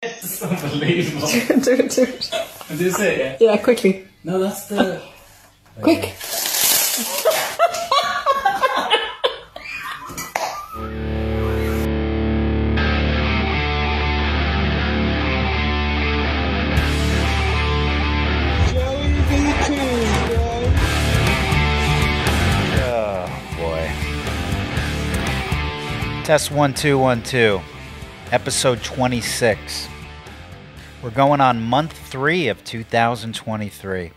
It's unbelievable. do it, do it. Is this it? Yeah. Yeah, quickly. No, that's the. Quick. Oh boy. Test one two one two, episode twenty six. We're going on month three of 2023.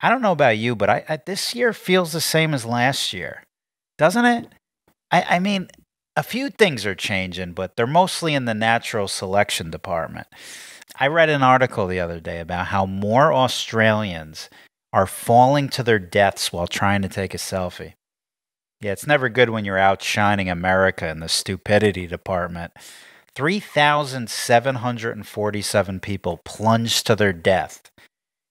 I don't know about you, but I, I this year feels the same as last year, doesn't it? I, I mean, a few things are changing, but they're mostly in the natural selection department. I read an article the other day about how more Australians are falling to their deaths while trying to take a selfie. Yeah, it's never good when you're outshining America in the stupidity department. 3,747 people plunged to their death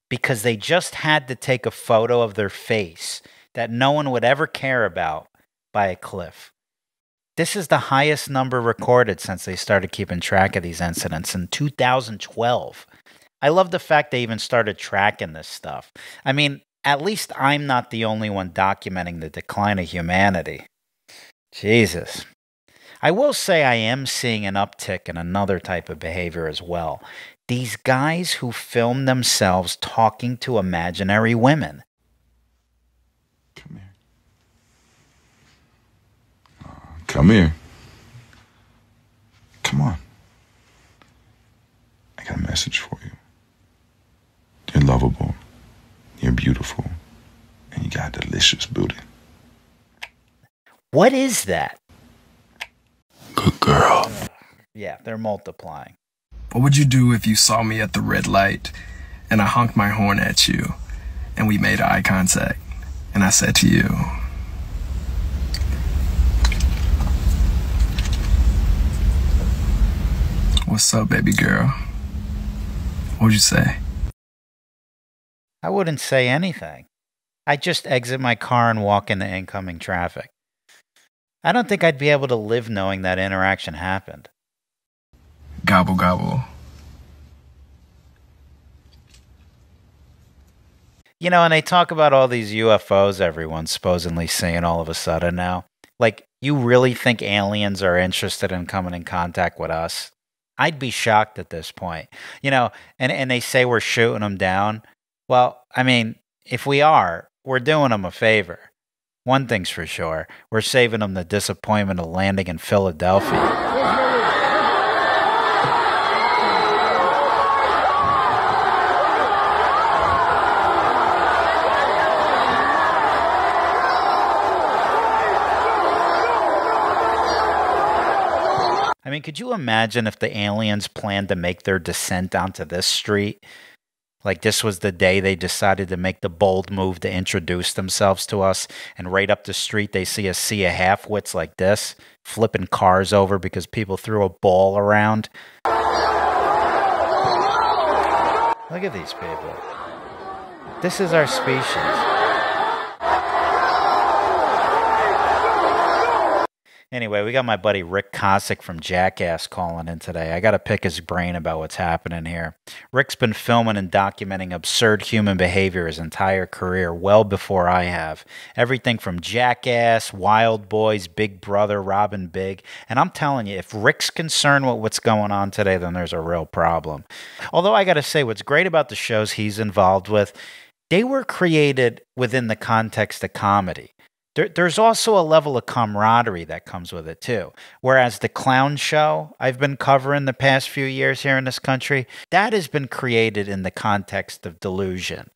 because they just had to take a photo of their face that no one would ever care about by a cliff. This is the highest number recorded since they started keeping track of these incidents in 2012. I love the fact they even started tracking this stuff. I mean, at least I'm not the only one documenting the decline of humanity. Jesus. I will say I am seeing an uptick in another type of behavior as well. These guys who film themselves talking to imaginary women. Come here. Uh, come here. Come on. I got a message for you. You're lovable. You're beautiful. And you got a delicious booty. What is that? Good girl. Yeah, they're multiplying. What would you do if you saw me at the red light and I honked my horn at you and we made eye contact and I said to you, What's up, baby girl? What'd you say? I wouldn't say anything. I'd just exit my car and walk into incoming traffic. I don't think I'd be able to live knowing that interaction happened. Gobble, gobble. You know, and they talk about all these UFOs everyone's supposedly seeing all of a sudden now. Like, you really think aliens are interested in coming in contact with us? I'd be shocked at this point. You know, and, and they say we're shooting them down. Well, I mean, if we are, we're doing them a favor. One thing's for sure we're saving them the disappointment of landing in Philadelphia. I mean, could you imagine if the aliens planned to make their descent onto this street? Like, this was the day they decided to make the bold move to introduce themselves to us. And right up the street, they see a sea of half wits like this, flipping cars over because people threw a ball around. Look at these people. This is our species. Anyway, we got my buddy Rick Kosick from Jackass calling in today. I got to pick his brain about what's happening here. Rick's been filming and documenting absurd human behavior his entire career, well before I have. Everything from Jackass, Wild Boys, Big Brother, Rob & Big. And I'm telling you, if Rick's concerned with what's going on today, then there's a real problem. Although I got to say, what's great about the shows he's involved with, they were created within the context of comedy there, there's also a level of camaraderie that comes with it too. Whereas the clown show I've been covering the past few years here in this country, that has been created in the context of delusion.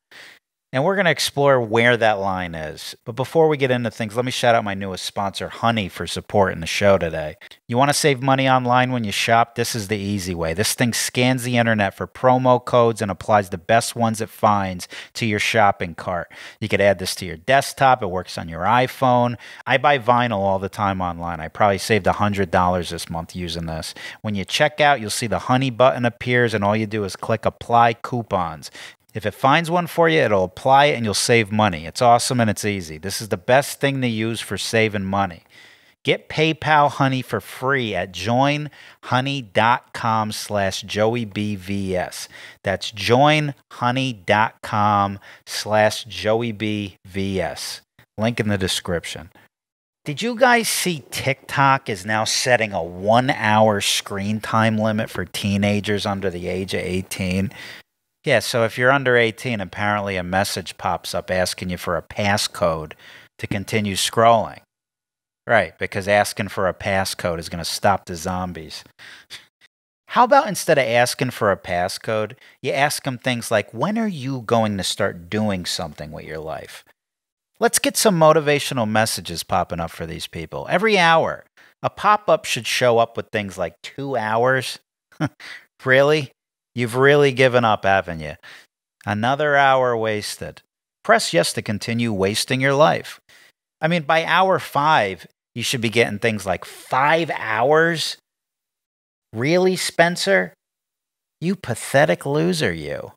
And we're going to explore where that line is. But before we get into things, let me shout out my newest sponsor, Honey, for supporting the show today. You want to save money online when you shop? This is the easy way. This thing scans the internet for promo codes and applies the best ones it finds to your shopping cart. You could add this to your desktop, it works on your iPhone. I buy vinyl all the time online. I probably saved $100 this month using this. When you check out, you'll see the Honey button appears, and all you do is click Apply Coupons. If it finds one for you, it'll apply it and you'll save money. It's awesome and it's easy. This is the best thing to use for saving money. Get PayPal Honey for free at joinhoney.com slash joeybvs. That's joinhoney.com slash joeybvs. Link in the description. Did you guys see TikTok is now setting a one hour screen time limit for teenagers under the age of 18? Yeah, so if you're under 18, apparently a message pops up asking you for a passcode to continue scrolling. Right, because asking for a passcode is going to stop the zombies. How about instead of asking for a passcode, you ask them things like, when are you going to start doing something with your life? Let's get some motivational messages popping up for these people. Every hour, a pop up should show up with things like two hours. really? You've really given up, haven't you? Another hour wasted. Press yes to continue wasting your life. I mean, by hour five, you should be getting things like five hours. Really, Spencer? You pathetic loser, you.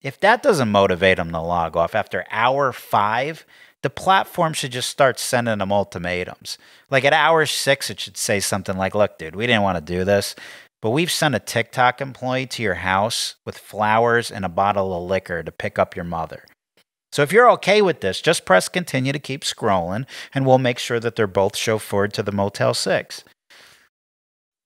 If that doesn't motivate them to log off after hour five, the platform should just start sending them ultimatums. Like at hour six, it should say something like, Look, dude, we didn't want to do this, but we've sent a TikTok employee to your house with flowers and a bottle of liquor to pick up your mother. So if you're okay with this, just press continue to keep scrolling, and we'll make sure that they're both chauffeured to the Motel 6.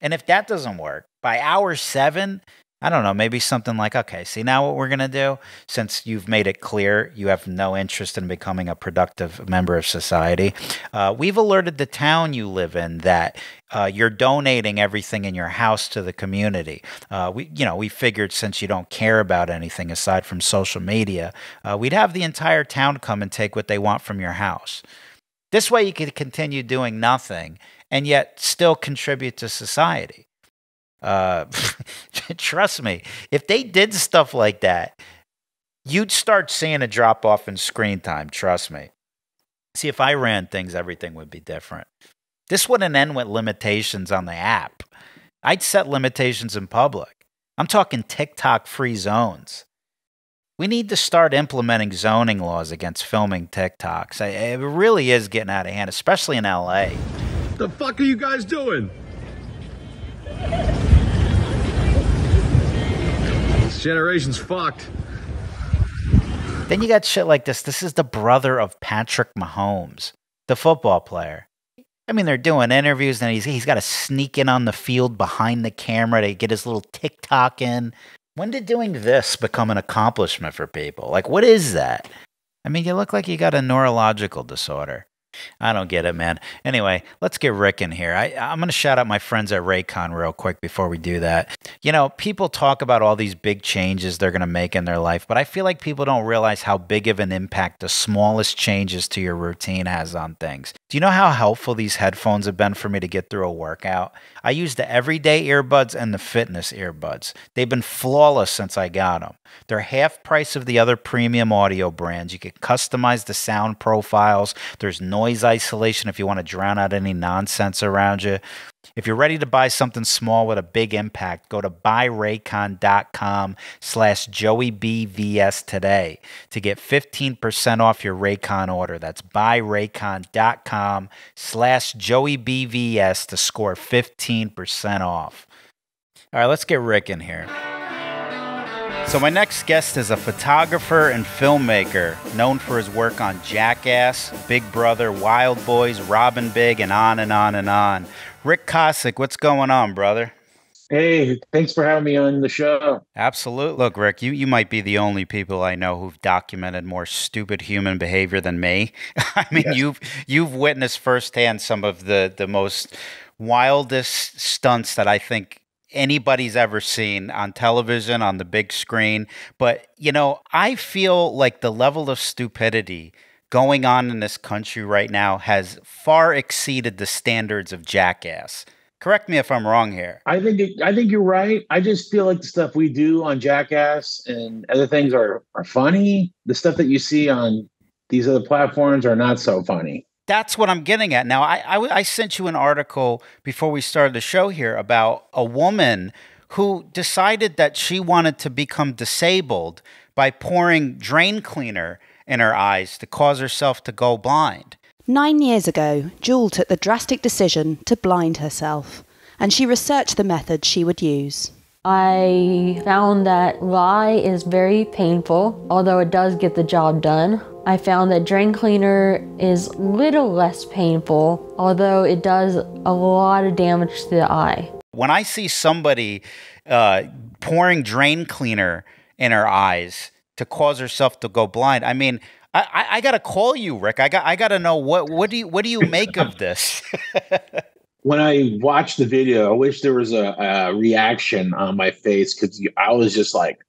And if that doesn't work, by hour seven, I don't know, maybe something like, okay, see now what we're going to do? Since you've made it clear you have no interest in becoming a productive member of society, uh, we've alerted the town you live in that uh, you're donating everything in your house to the community. Uh, we, you know, we figured since you don't care about anything aside from social media, uh, we'd have the entire town come and take what they want from your house. This way you could continue doing nothing and yet still contribute to society. Uh, trust me, if they did stuff like that, you'd start seeing a drop off in screen time. Trust me. See, if I ran things, everything would be different. This wouldn't end with limitations on the app. I'd set limitations in public. I'm talking TikTok free zones. We need to start implementing zoning laws against filming TikToks. It really is getting out of hand, especially in LA. The fuck are you guys doing? Generation's fucked. Then you got shit like this. This is the brother of Patrick Mahomes, the football player. I mean, they're doing interviews, and he's he's got to sneak in on the field behind the camera to get his little TikTok in. When did doing this become an accomplishment for people? Like, what is that? I mean, you look like you got a neurological disorder. I don't get it, man. Anyway, let's get Rick in here. I, I'm going to shout out my friends at Raycon real quick before we do that. You know, people talk about all these big changes they're going to make in their life, but I feel like people don't realize how big of an impact the smallest changes to your routine has on things. Do you know how helpful these headphones have been for me to get through a workout? I use the everyday earbuds and the fitness earbuds. They've been flawless since I got them. They're half price of the other premium audio brands. You can customize the sound profiles. There's noise isolation if you want to drown out any nonsense around you. If you're ready to buy something small with a big impact, go to buyraycon.com slash joeybvs today to get 15% off your Raycon order. That's buyraycon.com slash joeybvs to score 15% off. All right, let's get Rick in here. So, my next guest is a photographer and filmmaker known for his work on Jackass, Big Brother, Wild Boys, Rob & Big, and on and on and on. Rick Kosick, what's going on, brother? Hey, thanks for having me on the show. Absolutely. Look, Rick, you, you might be the only people I know who've documented more stupid human behavior than me. I mean, yes. you've you've witnessed firsthand some of the the most wildest stunts that I think anybody's ever seen on television on the big screen. But, you know, I feel like the level of stupidity going on in this country right now has far exceeded the standards of jackass. Correct me if I'm wrong here. I think it, I think you're right. I just feel like the stuff we do on Jackass and other things are are funny. The stuff that you see on these other platforms are not so funny that's what I'm getting at. Now, I, I, I, sent you an article before we started the show here about a woman who decided that she wanted to become disabled by pouring drain cleaner in her eyes to cause herself to go blind. Nine years ago, Jewel took the drastic decision to blind herself, and she researched the method she would use. I found that lye is very painful, although it does get the job done. I found that drain cleaner is little less painful, although it does a lot of damage to the eye. When I see somebody uh, pouring drain cleaner in her eyes to cause herself to go blind, I mean, I, I, I gotta call you, Rick. I got I gotta know what what do you what do you make of this? when I watched the video, I wish there was a, a reaction on my face because I was just like,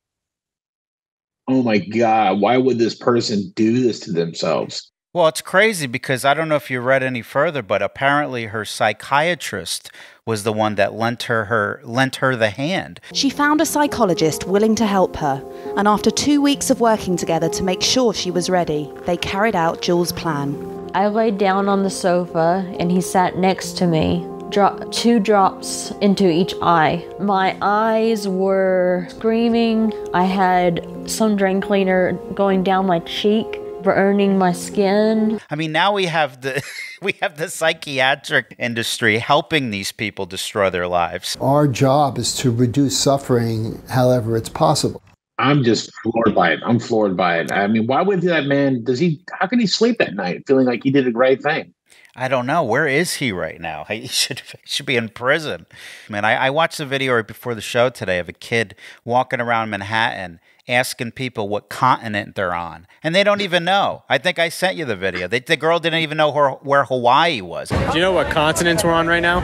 "Oh my god, why would this person do this to themselves?" Well, it's crazy because I don't know if you read any further, but apparently her psychiatrist was the one that lent her, her lent her the hand. She found a psychologist willing to help her, and after two weeks of working together to make sure she was ready, they carried out Jewel's plan. I laid down on the sofa and he sat next to me. Drop two drops into each eye. My eyes were screaming. I had some drain cleaner going down my cheek burning my skin. I mean, now we have the we have the psychiatric industry helping these people destroy their lives. Our job is to reduce suffering however it's possible. I'm just floored by it. I'm floored by it. I mean, why would that man? Does he? How can he sleep at night feeling like he did a great thing? I don't know. Where is he right now? He should he should be in prison. Man, I, I watched a video right before the show today of a kid walking around Manhattan asking people what continent they're on, and they don't even know. I think I sent you the video. They, the girl didn't even know where, where Hawaii was. Do you know what continents we're on right now?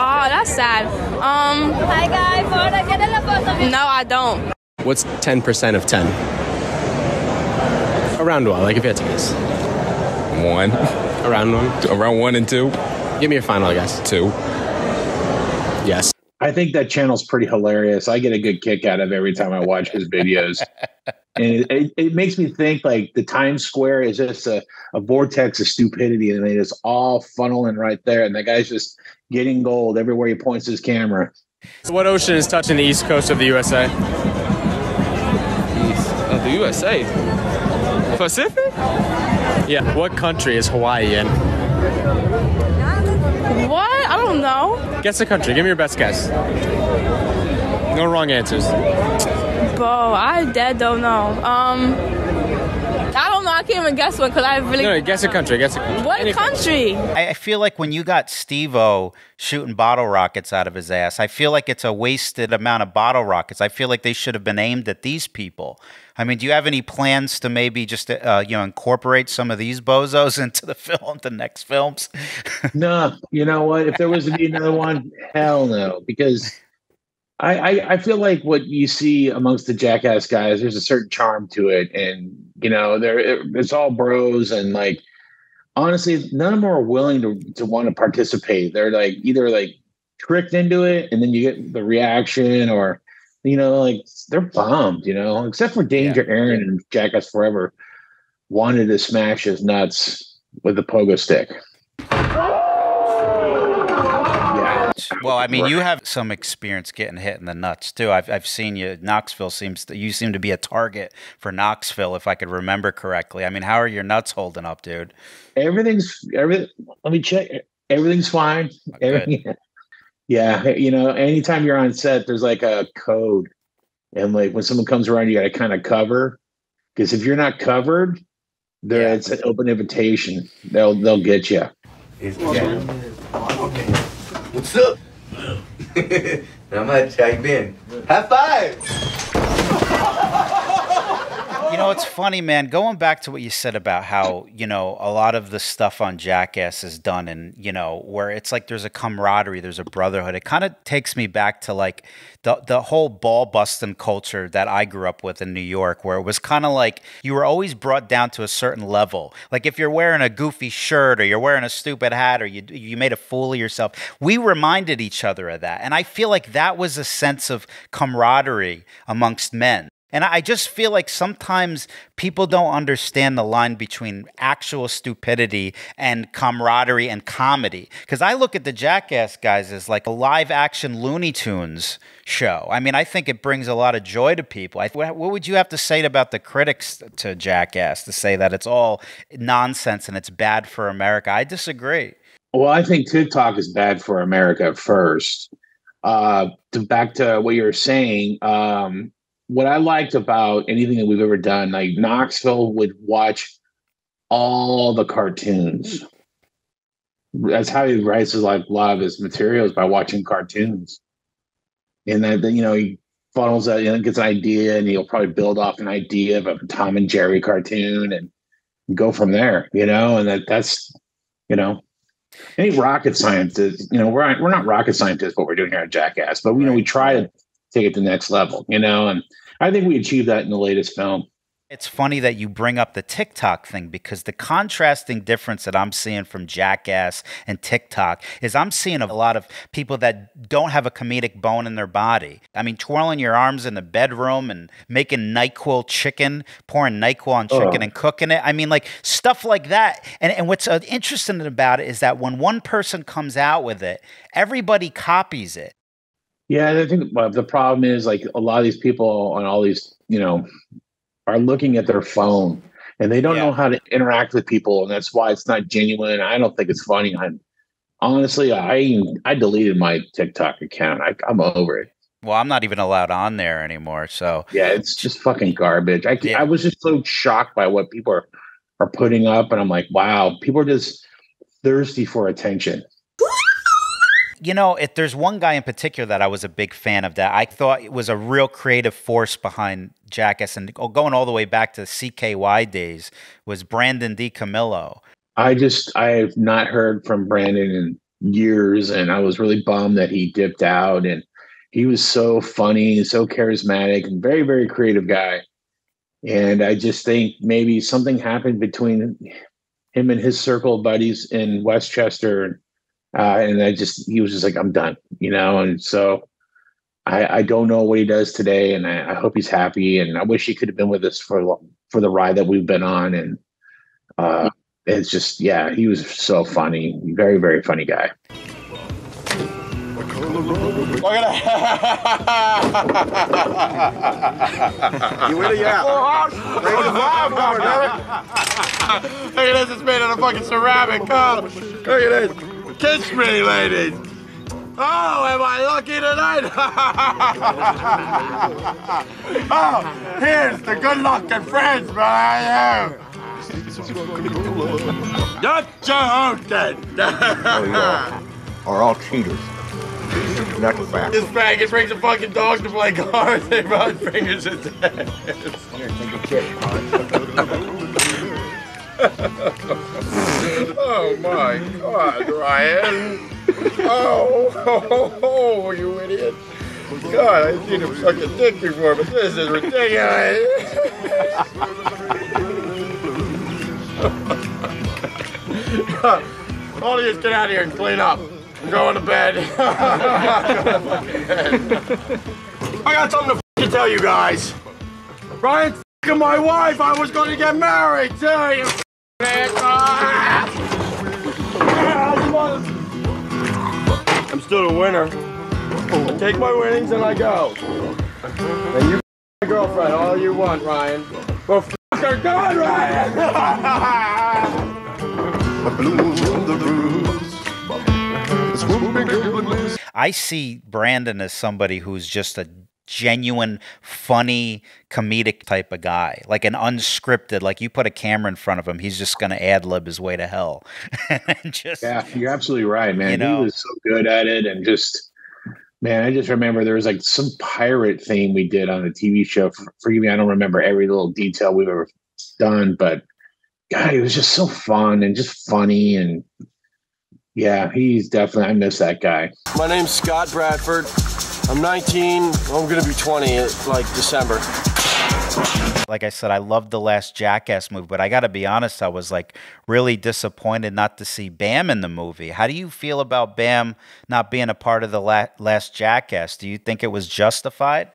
Oh, that's sad. Um. Hi guys. No, I don't. What's 10% of 10? Around what? Like if you had to guess. One. Around one. Around one and two. Give me a final guess. Two. Yes. I think that channel's pretty hilarious. I get a good kick out of every time I watch his videos. and it, it, it, makes me think like the Times Square is just a, a vortex of stupidity and they just all funneling right there. And the guy's just getting gold everywhere he points his camera. So what ocean is touching the east coast of the USA? East of the USA? Pacific? Yeah. What country is Hawaii in? What? I don't know. Guess the country. Give me your best guess. No wrong answers. Bro, I dead don't know. Um, I don't know. I can't even guess one because I really. No, guess a country. Guess a country. What Any country? I I feel like when you got Steve-O shooting bottle rockets out of his ass, I feel like it's a wasted amount of bottle rockets. I feel like they should have been aimed at these people. I mean, do you have any plans to maybe just uh, you know incorporate some of these bozos into the film, the next films? no, you know what? If there was to be another one, hell no, because I, I, I feel like what you see amongst the jackass guys, there's a certain charm to it, and you know, there it's all bros, and like honestly, none of them are willing to to want to participate. They're like either like tricked into it, and then you get the reaction, or you know, like they're bombed, you know, except for Danger yeah. Ehren and Jackass Forever wanted to smash his nuts with the pogo stick. Well, I mean, you have some experience getting hit in the nuts too. I've I've seen you. Knoxville seems to, you seem to be a target for Knoxville, if I could remember correctly. I mean, how are your nuts holding up, dude? Everything's everything. Let me check. Everything's fine. Everything, yeah, you know, anytime you're on set, there's like a code, and like when someone comes around, you got to kind of cover because if you're not covered, there yeah. it's an open invitation. They'll they'll get you. Yeah. Uh, okay. What's up? Not much. How you been? High five! You know, it's funny, man. Going back to what you said about how, you know, a lot of the stuff on Jackass is done and, you know, where it's like there's a camaraderie, there's a brotherhood. It kind of takes me back to like the the whole ball busting culture that I grew up with in New York, where it was kind of like you were always brought down to a certain level. Like if you're wearing a goofy shirt or you're wearing a stupid hat or you you made a fool of yourself, we reminded each other of that. And I feel like that was a sense of camaraderie amongst men. And I just feel like sometimes people don't understand the line between actual stupidity and camaraderie and comedy. Because I look at the Jackass guys as like a live action Looney Tunes show. I mean, I think it brings a lot of joy to people. I, what would you have to say about the critics to Jackass to say that it's all nonsense and it's bad for America? I disagree. Well, I think TikTok is bad for America first. Uh, to back to what you were saying, um, what I liked about anything that we've ever done, like Knoxville would watch all the cartoons. That's how he writes his like a lot of his materials by watching cartoons. And then, then you know, he funnels that, you know, gets an idea and he'll probably build off an idea of a Tom and Jerry cartoon and go from there, you know, and that that's you know, any rocket scientist, you know, we're not, we're not rocket scientists what we're doing here at Jackass, but you know, we try to take it to the next level, you know, and I think we achieved that in the latest film. It's funny that you bring up the TikTok thing because the contrasting difference that I'm seeing from Jackass and TikTok is I'm seeing a lot of people that don't have a comedic bone in their body. I mean, twirling your arms in the bedroom and making NyQuil chicken, pouring NyQuil on chicken Oh. and cooking it. I mean, like stuff like that. And, and what's uh, interesting about it is that when one person comes out with it, everybody copies it. Yeah, I think the problem is like a lot of these people on all these, you know, are looking at their phone and they don't know how to interact with people, and that's why it's not genuine. I don't think it's funny. I honestly, I I deleted my TikTok account. I, I'm over it. Well, I'm not even allowed on there anymore. So Yeah, it's just fucking garbage. I I was just so shocked by what people are are putting up, and I'm like, wow, people are just thirsty for attention. You know, if there's one guy in particular that I was a big fan of that I thought it was a real creative force behind Jackass and going all the way back to the CKY days was Brandon DiCamillo. I just I have not heard from Brandon in years, and I was really bummed that he dipped out. And he was so funny, and so charismatic, and very very creative guy. And I just think maybe something happened between him and his circle of buddies in West Chester, uh, and I just he was just like I'm done, you know. And so I, I don't know what he does today, and I, I hope he's happy. And I wish he could have been with us for for the ride that we've been on. And uh, it's just yeah, he was so funny, very very funny guy. Look at that. You in or you out? Bring the vibe going. Look at this, it's made out of fucking ceramic cup. Look at this. Kiss me, ladies. Oh, am I lucky tonight? oh, here's the good luck and friends, but I am. Not your are all cheaters. That's a fact. This faggot brings a fucking dog to play cards. They run fingers at that. Oh my God, Ryan. Oh, oh, oh, you idiot. God, I've seen him suck a dick before, but this is ridiculous. All of you get out of here and clean up. I'm going to bed. I got something to tell you guys. Ryan my wife. I was going to get married to you. F***ing ass. I'm still the winner. I take my winnings and I go. And you my girlfriend all you want, Ryan. Well, f*** her good, Ryan. I see Brandon as somebody who's just a genuine, funny, comedic type of guy, like an unscripted. Like you put a camera in front of him, he's just going to ad lib his way to hell. and just Yeah, you're absolutely right, man. You know? he was so good at it, and just man, I just remember there was like some pirate thing we did on a TV show. Forgive me, I don't remember every little detail we've ever done, but God, he was just so fun and just funny, and yeah, he's definitely. I miss that guy. My name's Scott Bradford. I'm 19. I'm gonna be 20 like December. like I said, I loved the last Jackass movie, but I got to be honest, I was like really disappointed not to see Bam in the movie. How do you feel about Bam not being a part of the la- last Jackass? Do you think it was justified?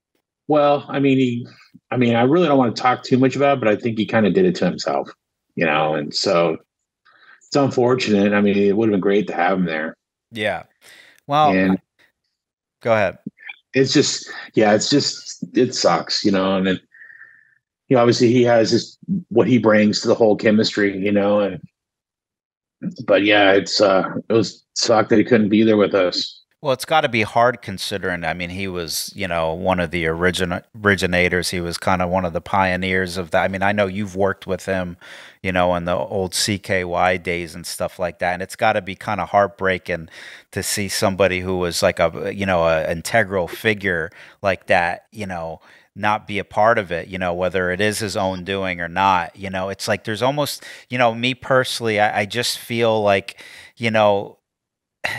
Well, I mean, he, I mean, I really don't want to talk too much about it, but I think he kind of did it to himself, you know, and so it's unfortunate. I mean, it would have been great to have him there. Yeah. Well, and go ahead. It's just, yeah, it's just, it sucks, you know, and then, you know, obviously he has his, what he brings to the whole chemistry, you know, and, but yeah, it's, uh, it was sucked that he couldn't be there with us. Well, it's got to be hard considering. I mean, he was, you know, one of the origin originators. He was kind of one of the pioneers of that. I mean, I know you've worked with him, you know, in the old CKY days and stuff like that. And it's got to be kind of heartbreaking to see somebody who was like a, you know, an integral figure like that, you know, not be a part of it, you know, whether it is his own doing or not. You know, it's like there's almost, you know, me personally, I, I just feel like, you know,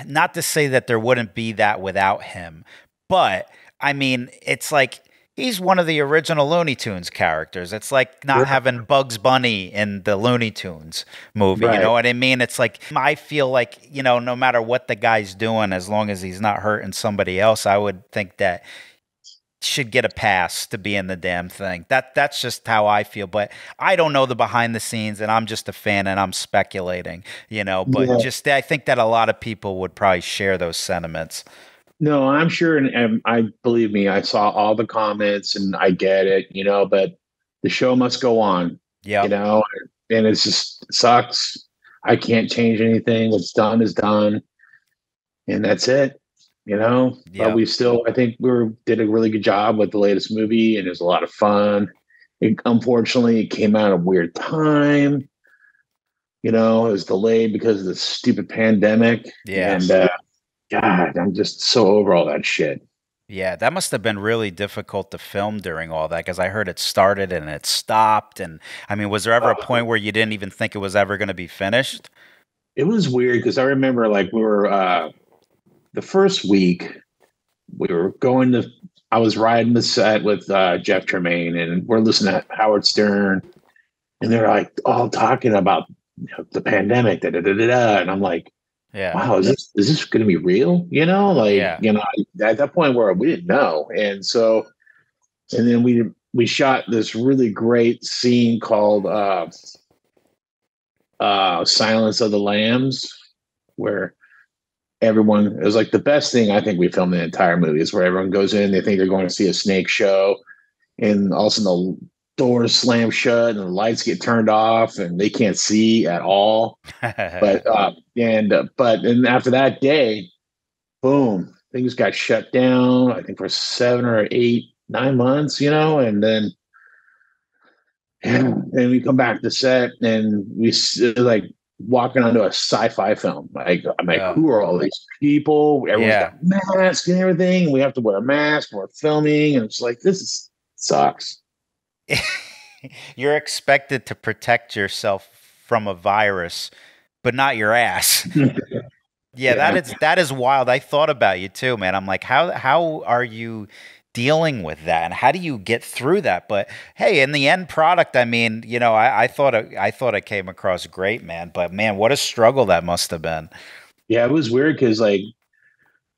not to say that there wouldn't be that without him, but I mean, it's like he's one of the original Looney Tunes characters. It's like not Right. having Bugs Bunny in the Looney Tunes movie. You know what I mean? It's like I feel like, you know, no matter what the guy's doing, as long as he's not hurting somebody else, I would think that should get a pass to be in the damn thing. That that's just how I feel. But I don't know the behind the scenes, and I'm just a fan, and I'm speculating, you know. But Yeah. just I think that a lot of people would probably share those sentiments. No, I'm sure, and, and I believe me, I saw all the comments, and I get it, you know. But the show must go on, Yeah, you know, and it's just it sucks. I can't change anything. What's done is done, and that's it, you know. But we still, I think we were, did a really good job with the latest movie, and it was a lot of fun. It, unfortunately, it came out at a weird time. You know, it was delayed because of the stupid pandemic. Yeah. and uh, God, I'm just so over all that shit. yeah. That must have been really difficult to film during all that because I heard it started and it stopped. And I mean, was there ever a point where you didn't even think it was ever going to be finished? it was weird because I remember like we were uh the first week we were going to I was riding the set with uh Jeff Tremaine and we're listening to Howard Stern and they're like all talking about you know, the pandemic da, da, da, da, da. and I'm like Yeah. wow is this is this gonna be real you know like Yeah. you know at that point where we didn't know and so and then we we shot this really great scene called uh uh silence of the lambs where everyone it was like the best thing i think we filmed the entire movie is where everyone goes in they think they're going to see a snake show and all of a sudden the doors slam shut and the lights get turned off and they can't see at all. But uh and uh, but and after that day boom things got shut down i think for seven or eight nine months you know and then and then we come back to set and we like walking onto a sci-fi film like i'm like Yeah. who are all these people everyone's Yeah. got masks and everything we have to wear a mask we're filming and it's like this is sucks You're expected to protect yourself from a virus, but not your ass. Yeah, that Yeah. is that is wild. I thought about you too, man. I'm like, how how are you dealing with that, and how do you get through that? But hey, in the end product, I mean, you know, I, I thought it, I thought it came across great, man. But man, what a struggle that must have been. Yeah, it was weird because like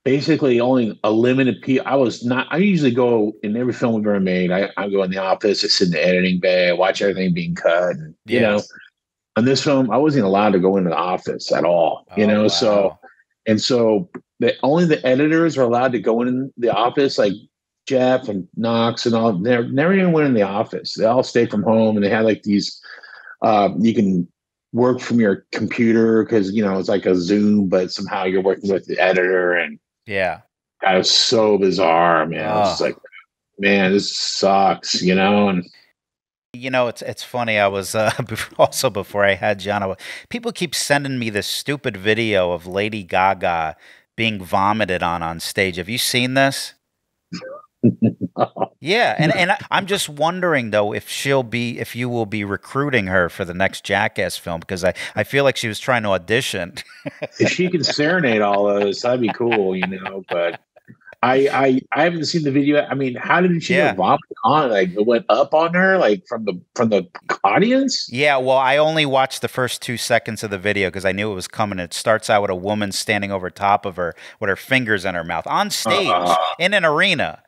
basically only a limited pe I was not I usually go in every film we've ever made, I, I go in the office, I sit in the editing bay, I watch everything being cut. And, you know, on this film, I wasn't allowed to go into the office at all. You Oh, know, wow. so and so the only the editors are allowed to go in the office, like Jeff and Knox and all. they're never even went in the office. They all stayed from home, and they had like these. Uh, you can work from your computer because you know it's like a Zoom, but somehow you're working with the editor, and Yeah. that was so bizarre, man. Oh. like, man, this sucks, you know. And You know, it's it's funny. I was uh, also before I had. I People keep sending me this stupid video of Lady Gaga being vomited on on stage. Have you seen this? Yeah, and and I- I'm just wondering though if she'll be if you will be recruiting her for the next Jackass film because I I feel like she was trying to audition. if she can serenade all those, that'd be cool, you know. But I I I haven't seen the video. I mean, how did she Yeah. get vomited on? Like it went up on her, like from the from the audience. Yeah, well, I only watched the first two seconds of the video because I knew it was coming. It starts out with a woman standing over top of her with her fingers in her mouth on stage Uh. in an arena.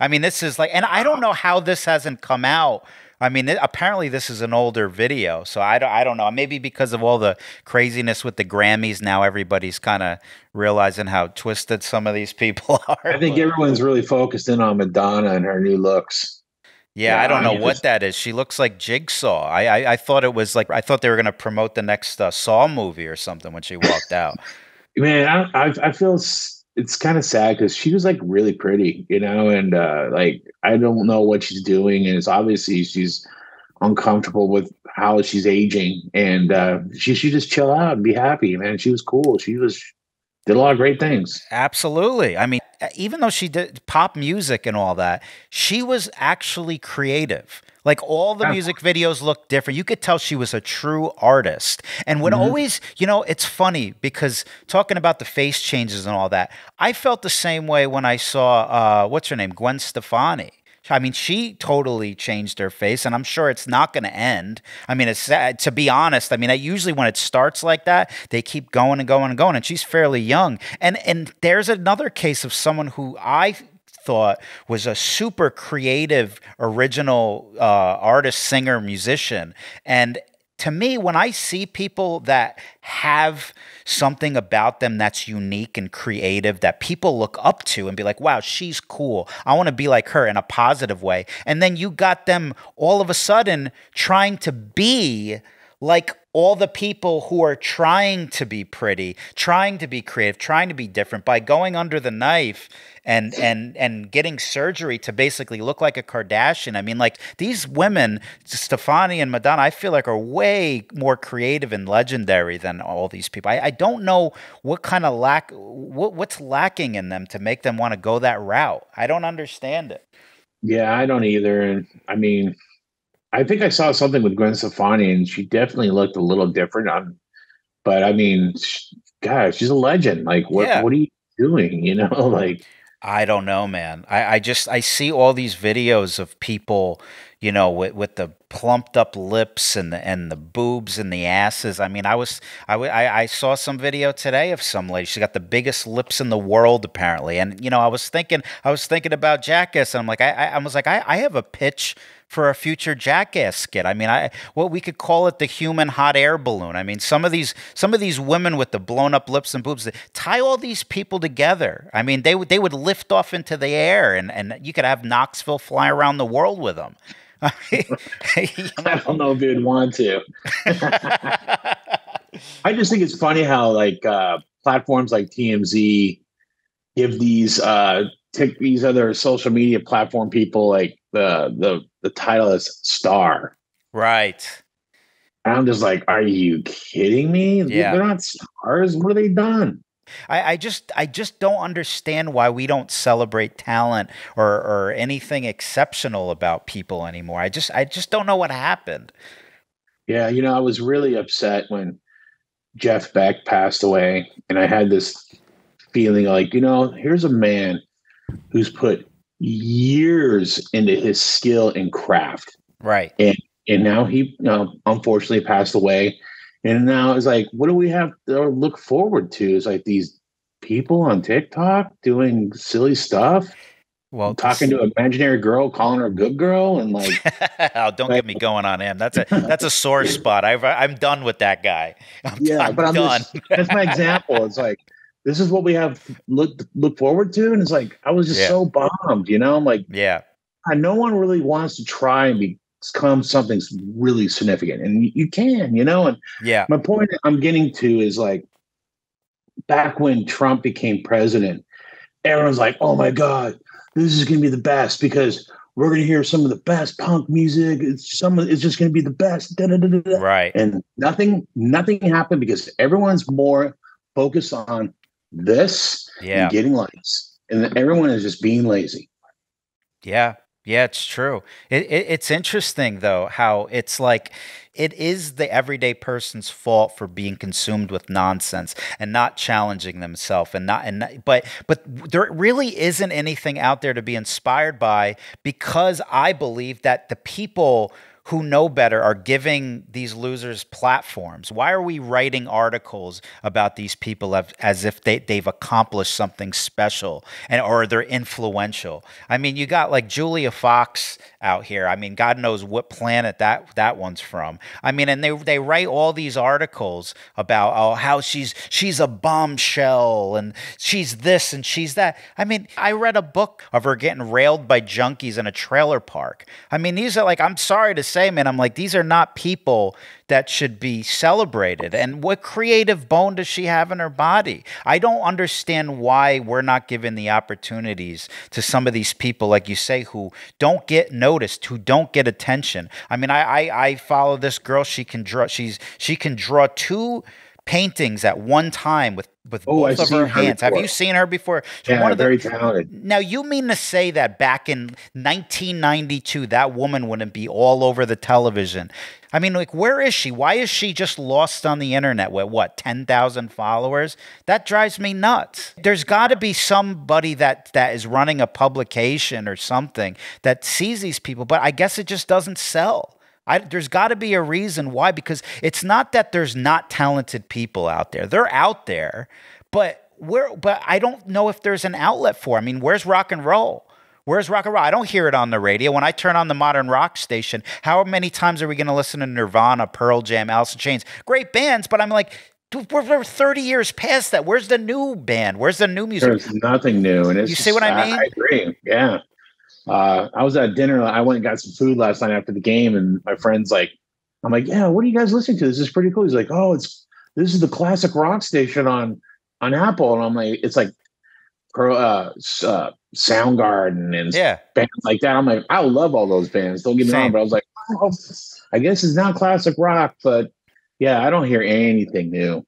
I mean, this is like, and I don't know how this hasn't come out. I mean, it, apparently this is an older video, so I don't, I don't know. Maybe because of all the craziness with the Grammys, now everybody's kind of realizing how twisted some of these people are. I think everyone's really focused in on Madonna and her new looks. Yeah, Yeah, I don't I know mean, what it's- that is. She looks like Jigsaw. I, I, I thought it was like I thought they were going to promote the next uh, Saw movie or something when she walked out. Man, I I, I feel s- it's kind of sad because she was like really pretty, you know, and uh, like I don't know what she's doing, and it's obviously she's uncomfortable with how she's aging, and uh, she should just chill out and be happy, man. She was cool. She was did a lot of great things. Absolutely. I mean, even though she did pop music and all that, she was actually creative. Like all the music videos looked different. You could tell she was a true artist. And would Mhm. always, you know, it's funny because talking about the face changes and all that, I felt the same way when I saw uh, what's her name, Gwen Stefani. I mean, she totally changed her face, and I'm sure it's not going to end. I mean, it's sad, to be honest. I mean, I usually when it starts like that, they keep going and going and going, and she's fairly young. And and there's another case of someone who I thought was a super creative, original uh, artist, singer, musician, and to me, when I see people that have something about them that's unique and creative that people look up to and be like, wow, she's cool. I want to be like her in a positive way. And then you got them all of a sudden trying to be like all the people who are trying to be pretty, trying to be creative, trying to be different by going under the knife and and and getting surgery to basically look like a Kardashian. I mean, like these women, Stefani and Madonna, I feel like are way more creative and legendary than all these people. I, I don't know what kind of lack what, what's lacking in them to make them want to go that route. I don't understand it. Yeah, I don't either. And I mean, I think I saw something with Gwen Stefani, and she definitely looked a little different. On, but I mean, sh- God, she's a legend. Like, what Yeah. what are you doing? You know, like I don't know, man. I, I just I see all these videos of people, you know, with, with the plumped up lips and the and the boobs and the asses. I mean, I was I I saw some video today of some lady. She's got the biggest lips in the world, apparently. And you know, I was thinking I was thinking about Jackass, and I'm like, I I, I was like, I, I have a pitch for a future jackass skit. I mean, I well, we could call it the human hot air balloon. I mean, some of these some of these women with the blown up lips and boobs, tie all these people together. I mean, they would they would lift off into the air, and and you could have Knoxville fly around the world with them. I don't know if you'd want to. I just think it's funny how like uh, platforms like TMZ give these uh, tick these other social media platform people like the the the title is star. Right. And I'm just like, are you kidding me? Yeah. They're not stars. What have they done? I, I just I just don't understand why we don't celebrate talent or or anything exceptional about people anymore. I just I just don't know what happened. Yeah, you know, I was really upset when Jeff Beck passed away, and I had this feeling like, you know, here's a man who's put years into his skill and craft, Right. and and now he, you know, unfortunately passed away, and now it's like, what do we have to look forward to? Is like these people on TikTok doing silly stuff. Well, talking to an imaginary girl, calling her a good girl, and like, oh, don't get me going on him. That's a that's a sore spot. I've, I'm done with that guy. I'm, yeah, I'm but I'm done. just that's my example. It's like this is what we have look look forward to, and it's like I was just Yeah. so bummed, you know. I'm like, yeah, no one really wants to try and become something's really significant, and you, can, you know. And yeah, my point I'm getting to is like back when Trump became president, everyone's like, "Oh my god, this is going to be the best because." We're gonna hear some of the best punk music. It's some. of- It's just gonna be the best. da, da, da, da, da. right. And nothing, nothing happened because everyone's more focused on this Yeah. and getting likes, and everyone is just being lazy. Yeah, yeah, it's true. It, it, it's interesting though how it's like it is the everyday person's fault for being consumed with nonsense and not challenging themselves and not and not, but but there really isn't anything out there to be inspired by because I believe that the people who know better are giving these losers platforms? Why are we writing articles about these people as, if they, they've accomplished something special and or they're influential? I mean, you got like Julia Fox out here. I mean, God knows what planet that that one's from. I mean, and they they write all these articles about oh how she's she's a bombshell and she's this and she's that. I mean, I read a book of her getting railed by junkies in a trailer park. I mean, these are like I'm sorry to say, man, I'm like these are not people that should be celebrated. And what creative bone does she have in her body? I don't understand why we're not given the opportunities to some of these people, like you say, who don't get noticed, who don't get attention. I mean, I I, I follow this girl. She can draw. She's she can draw two paintings at one time with with Oh, both I've of her her hands. Have you seen her before? She's Yeah, one of the- very talented. now you mean to say that back in 1992 that woman wouldn't be all over the television? I mean, like, where is she? Why is she just lost on the internet with what 10,000 followers? That drives me nuts. There's got to be somebody that that is running a publication or something that sees these people, but I guess it just doesn't sell. I, there's got to be a reason why, because it's not that there's not talented people out there. They're out there, but where? But I don't know if there's an outlet for. I mean, where's rock and roll? Where's rock and roll? I don't hear it on the radio. When I turn on the modern rock station, how many times are we going to listen to Nirvana, Pearl Jam, Alice in Chains? Great bands, but I'm like, we're, we're 30 years past that. Where's the new band? Where's the new music? There's nothing new, and You see what I mean? I, agree. Yeah. Uh, I was at dinner. I went and got some food last night after the game, and my friend's like, "I'm like, yeah, what are you guys listening to? This is pretty cool." He's like, "Oh, it's this is the classic rock station on on Apple," and I'm like, "It's like pro uh, uh Soundgarden and Yeah. bands like that." I'm like, I love all those bands. Don't get me wrong, but I was like, oh, I guess it's not classic rock, but yeah, I don't hear anything new.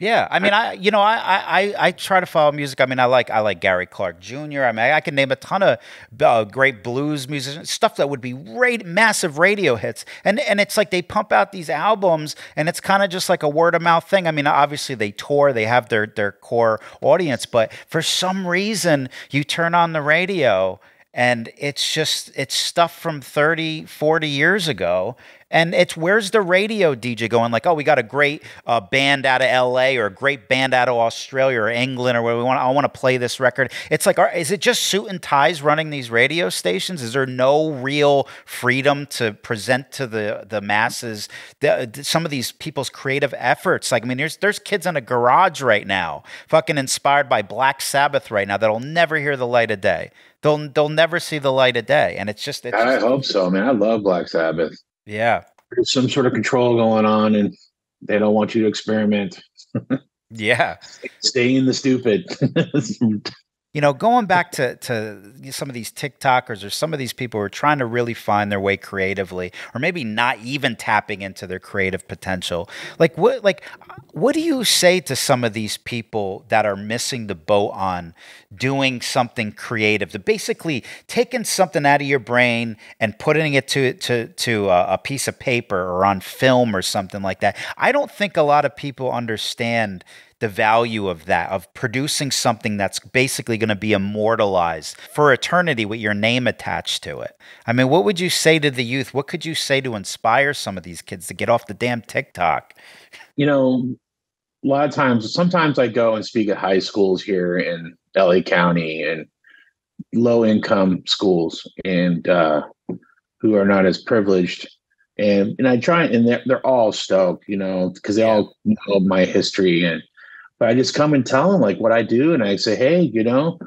Yeah, I mean, I you know, I, I I- try to follow music. I mean, I like I like Gary Clark Jr. I mean, I can name a ton of uh, great blues musicians, stuff that would be rad- massive radio hits. And and it's like they pump out these albums, and it's kind of just like a word of mouth thing. I mean, obviously they tour, they have their their core audience, but for some reason, you turn on the radio and it's just it's stuff from 30 40 years ago. And it's where's the radio dj going? Like oh we got a great uh, band out of la or a great band out of australia or england or where we want i want to play this record. It's like are, is it just suit and ties running these radio stations? Is there no real freedom to present to the the masses the, some of these people's creative efforts? Like i mean there's there's kids in a garage right now fucking inspired by black sabbath right now that'll never hear the light of day they'll they'll never see the light of day and it's just it's I just- hope so, man. I love Black Sabbath. yeah There's some sort of control going on, and they don't want you to experiment. yeah Stay in the stupid. you know, going back to, to some of these TikTokers or some of these people who are trying to really find their way creatively, or maybe not even tapping into their creative potential. Like what like what do you say to some of these people that are missing the boat on doing something creative? To basically taking something out of your brain and putting it to to to a, a piece of paper or on film or something like that. I don't think a lot of people understand the value of that, of producing something that's basically going to be immortalized for eternity with your name attached to it. I mean, what would you say to the youth? What could you say to inspire some of these kids to get off the damn TikTok? you know, a lot of times, sometimes I go and speak at high schools here in LA County and low income schools and uh, who are not as privileged. And, and I try and they're, they're all stoked, you know, because they all know my history. And, I just come and tell them like what I do. And I say, hey, you know,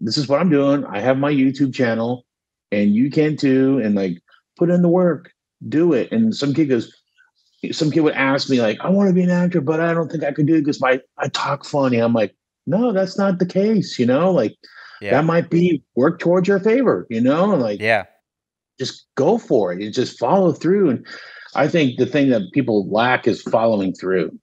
this is what I'm doing. I have my YouTube channel and you can too. And like, put in the work, do it. And some kid goes, some kid would ask me like, I want to be an actor, but I don't think I could do it because my I talk funny. I'm like, no, that's not the case. You know, like Yeah. that might be work towards your favor. You know, like yeah, just go for it. You just follow through. And I think the thing that people lack is following through.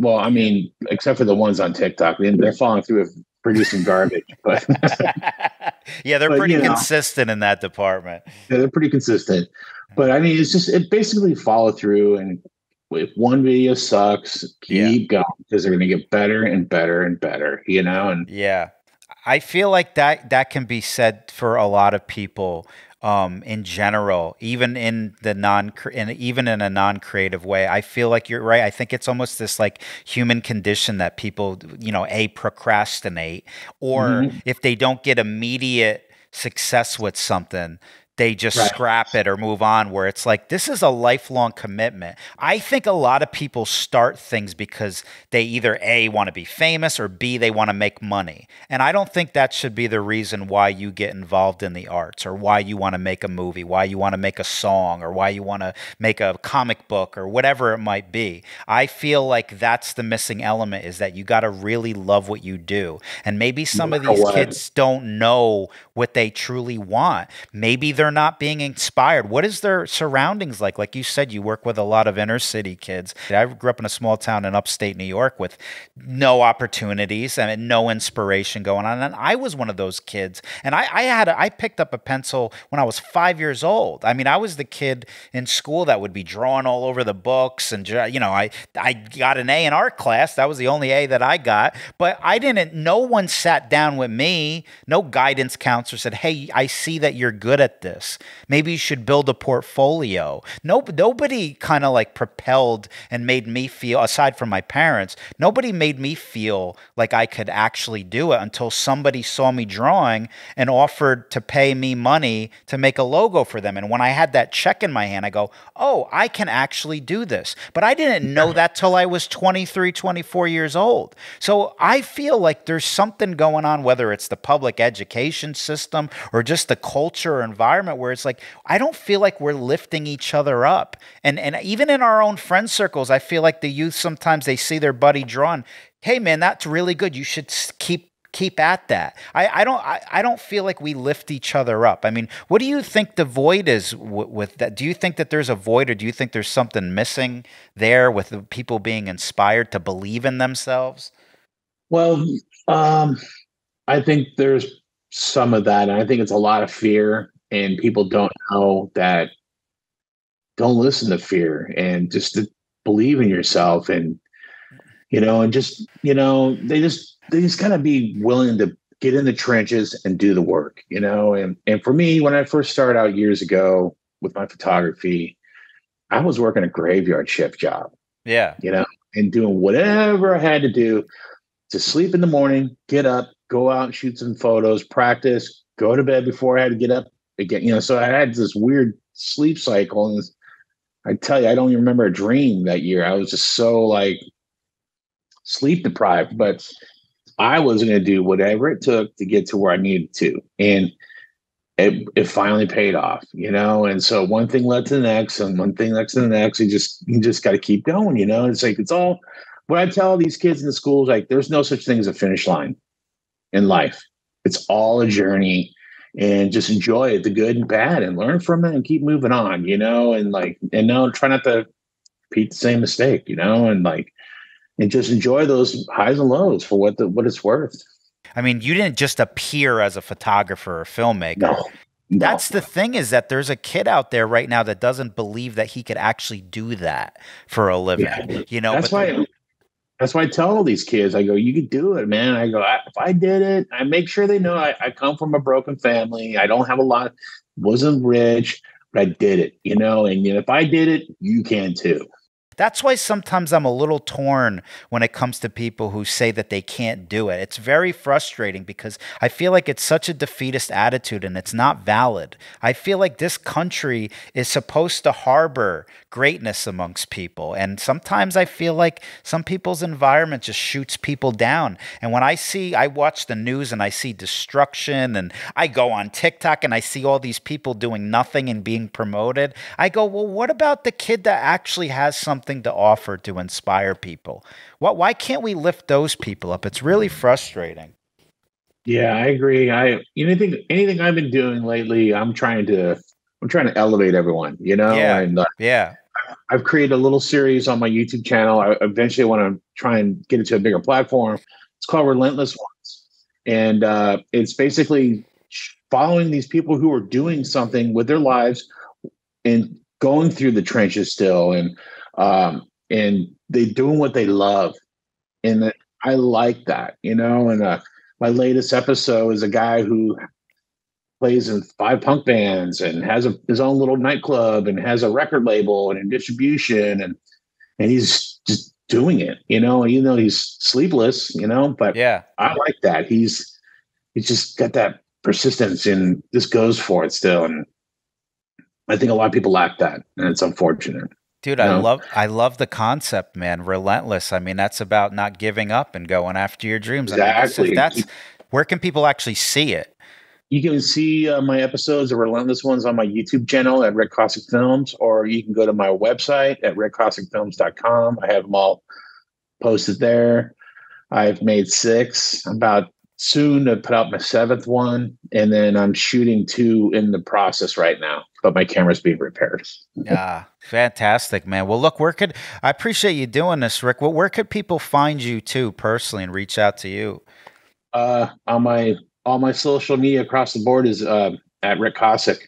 Well, I mean, except for the ones on TikTok, they- they're following through with producing garbage, but Yeah, they're But, pretty you know. consistent in that department. Yeah, they're pretty consistent. But I mean, it's just it basically follow through, and if one video sucks, keep going because they're going to get better and better and better. You know, and Yeah. I feel like that that can be said for a lot of people um, in general, even in the non, and even in a non-creative way. I feel like you're right. I think it's almost this like human condition that people, you know, a procrastinate, or Mhm. if they don't get immediate success with something, they just Right. scrap it or move on where it's like this is a lifelong commitment. I think a lot of people start things because they either a want to be famous or b they want to make money. And i don't think that should be the reason why you get involved in the arts or why you want to make a movie why you want to make a song or why you want to make a comic book or whatever it might be. I feel like that's the missing element is that you got to really love what you do. And maybe some of these kids don't know what they truly want. Maybe they're not being inspired. What is their surroundings like? Like you said, you work with a lot of inner city kids. I grew up in a small town in upstate New York with no opportunities and no inspiration going on. And I was one of those kids. And I, I had a, I picked up a pencil when I was five years old. I mean, I was the kid in school that would be drawing all over the books, and you know, I I got an A in art class. That was the only A that I got. But I didn't. No one sat down with me. No guidance counselor said, "Hey, I see that you're good at this. Maybe you should build a portfolio." No, nobody kind of like propelled and made me feel. Aside from my parents, nobody made me feel like I could actually do it until somebody saw me drawing and offered to pay me money to make a logo for them. And when I had that check in my hand, I go, "Oh, I can actually do this." But I didn't know that till I was 23, 24 years old. So I feel like there's something going on whether it's the public education system or just the culture or environment where it's like I don't feel like we're lifting each other up. And and even in our own friend circles, I feel like the youth sometimes they see their buddy drawn, "Hey man, that's really good. You should keep keep at that. I, I don't I, I don't feel like we lift each other up. I mean, what do you think the void is w- with that? Do you think that there's a void, or do you think there's something missing there with the people being inspired to believe in themselves? Well, um, I think there's some of that. And I think it's a lot of fear, and people don't know that. Don't listen to fear and just believe in yourself, and you know, and just you know, they just they just gotta be willing to get in the trenches and do the work, you know. And and for me, when I first started out years ago with my photography, I was working a graveyard shift job Yeah. you know, and doing whatever I had to do to sleep in the morning, get up, go out and shoot some photos, practice, go to bed before I had to get up again. You know, so I had this weird sleep cycle. And I tell you, I don't even remember a dream that year. I was just so like sleep deprived, but I was going to do whatever it took to get to where I needed to. And it, it finally paid off, you know. And so one thing led to the next, and one thing next to the next. You just you just got to keep going, you know. It's like it's all what I tell these kids in the schools. Like, there's no such thing as a finish line in life. It's all a journey, and just enjoy it, the good and bad, and learn from it, and keep moving on, you know. And like, and no, try not to repeat the same mistake, you know, and like, and just enjoy those highs and lows for what the what it's worth. I mean, you didn't just appear as a photographer or filmmaker. No. That's the thing is that there's a kid out there right now that doesn't believe that he could actually do that for a living. Yeah. You know, that's but why that's why I tell all these kids, I go, you can do it, man. I go, I, if I did it, I make sure they know I, I come from a broken family. I don't have a lot, wasn't rich, but I did it, you know. And you know, if I did it, you can too. That's why sometimes I'm a little torn when it comes to people who say that they can't do it. It's very frustrating because I feel like it's such a defeatist attitude and it's not valid. I feel like this country is supposed to harbor greatness amongst people. And sometimes I feel like some people's environment just shoots people down. And when I see, I watch the news and I see destruction and I go on TikTok and I see all these people doing nothing and being promoted, I go, well, what about the kid that actually has something to offer to inspire people? What, why can't we lift those people up? It's really frustrating. Yeah, I agree. I anything anything I've been doing lately, I'm trying to I'm trying to elevate everyone, you know. Yeah. And uh, Yeah. I've created a little series on my YouTube channel. I eventually want to try and get it to a bigger platform. It's called Relentless Ones, and uh, it's basically following these people who are doing something with their lives and going through the trenches still, and um, and they doing what they love, and I like that, you know. And uh, my latest episode is a guy who plays in five punk bands and has a, his own little nightclub and has a record label and distribution and and he's just doing it, you know, even though he's sleepless, you know, but yeah, I like that. He's he's just got that persistence and just goes for it still. And I think a lot of people lack that, and it's unfortunate. Dude, I know? love I love the concept, man. Relentless. I mean, that's about not giving up and going after your dreams. I mean, Exactly. that's where can people actually see it? You can see uh, my episodes, the relentless ones, on my YouTube channel at Red Cossack Films, or you can go to my website at redcossackfilms.com. I have them all posted there. I've made six. I'm about soon to put out my seventh one, and then I'm shooting two in the process right now, but my camera's being repaired. yeah, fantastic, man. Well, look, where could I appreciate you doing this, Rick? Well, where could people find you too personally and reach out to you? Uh, on my all my social media across the board is uh, at Rick Kosick.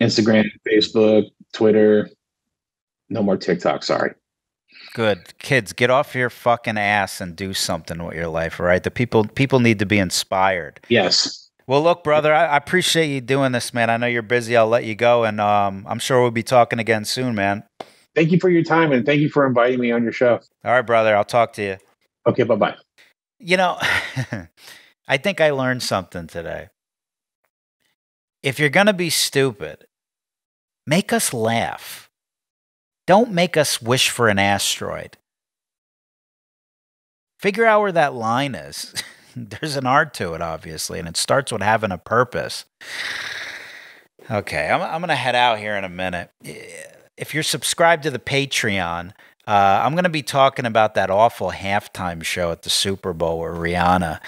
Instagram, Facebook, Twitter. No more TikTok. Sorry. Good kids, get off your fucking ass and do something with your life. All right, the people people need to be inspired. Yes. Well, look, brother, I, I appreciate you doing this, man. I know you're busy. I'll let you go, and um, I'm sure we'll be talking again soon, man. Thank you for your time and thank you for inviting me on your show. All right, brother. I'll talk to you. Okay. Bye bye. You know, I think I learned something today. If you're going to be stupid, make us laugh. Don't make us wish for an asteroid. Figure out where that line is. There's an art to it, obviously, and it starts with having a purpose. Okay, I'm, I'm going to head out here in a minute. If you're subscribed to the Patreon, uh, I'm going to be talking about that awful halftime show at the Super Bowl with Rihanna.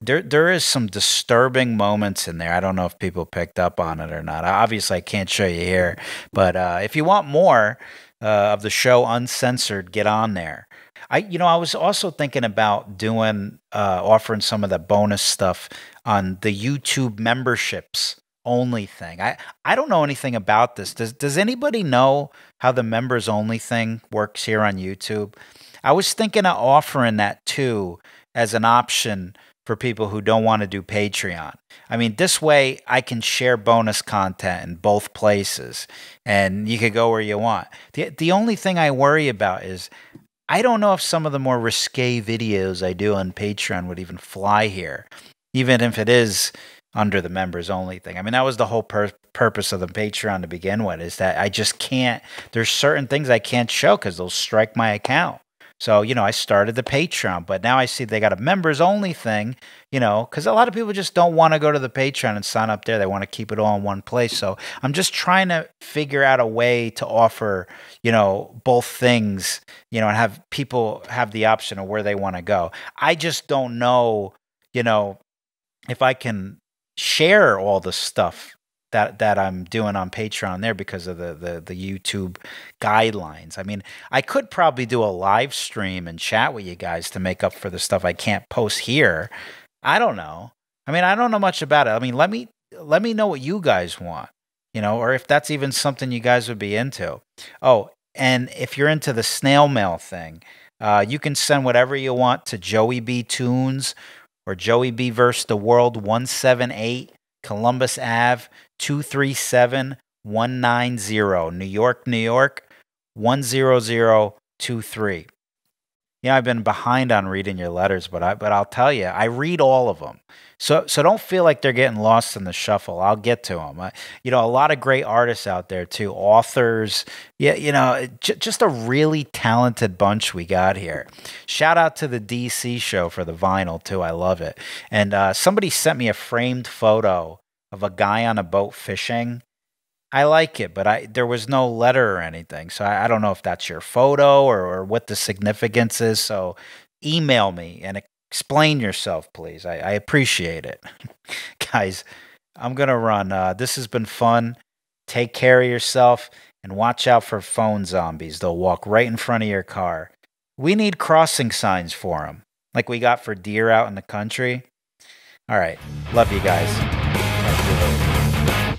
There, there is some disturbing moments in there. I don't know if people picked up on it or not. Obviously, I can't show you here, but uh, if you want more uh, of the show uncensored, get on there. I, you know, I was also thinking about doing, uh, offering some of the bonus stuff on the YouTube memberships only thing. I, I don't know anything about this. Does, does anybody know how the members only thing works here on YouTube? I was thinking of offering that too as an option for people who don't want to do Patreon. I mean, this way I can share bonus content in both places and you can go where you want. The, the only thing I worry about is I don't know if some of the more risque videos I do on Patreon would even fly here, even if it is under the members only thing. I mean, that was the whole pur- purpose of the Patreon to begin with, is that I just can't, there's certain things I can't show because they'll strike my account. So, you know, I started the Patreon, but now I see they got a members only thing, you know, because a lot of people just don't want to go to the Patreon and sign up there. They want to keep it all in one place. So I'm just trying to figure out a way to offer, you know, both things, you know, and have people have the option of where they want to go. I just don't know, you know, if I can share all the stuff that that I'm doing on Patreon there because of the, the the YouTube guidelines. I mean, I could probably do a live stream and chat with you guys to make up for the stuff I can't post here. I don't know. I mean, I don't know much about it. I mean, let me let me know what you guys want, you know, or if that's even something you guys would be into. Oh, and if you're into the snail mail thing, uh, you can send whatever you want to Joey B Toonz or Joey B versus the World 178 Columbus Ave 237 190 New York, New York 10023. You know, I've been behind on reading your letters, but I but I'll tell you, I read all of them. So so don't feel like they're getting lost in the shuffle. I'll get to them. I, you know, a lot of great artists out there too, authors. Yeah, you know, j- just a really talented bunch we got here. Shout out to the DC show for the vinyl too. I love it. And uh, somebody sent me a framed photo of a guy on a boat fishing. I like it, but I there was no letter or anything, so I, I don't know if that's your photo or, or what the significance is. So email me and explain yourself, please. I, I appreciate it, guys. I'm gonna run. Uh, this has been fun. Take care of yourself and watch out for phone zombies. They'll walk right in front of your car. We need crossing signs for them, like we got for deer out in the country. All right, love you guys. Thank you.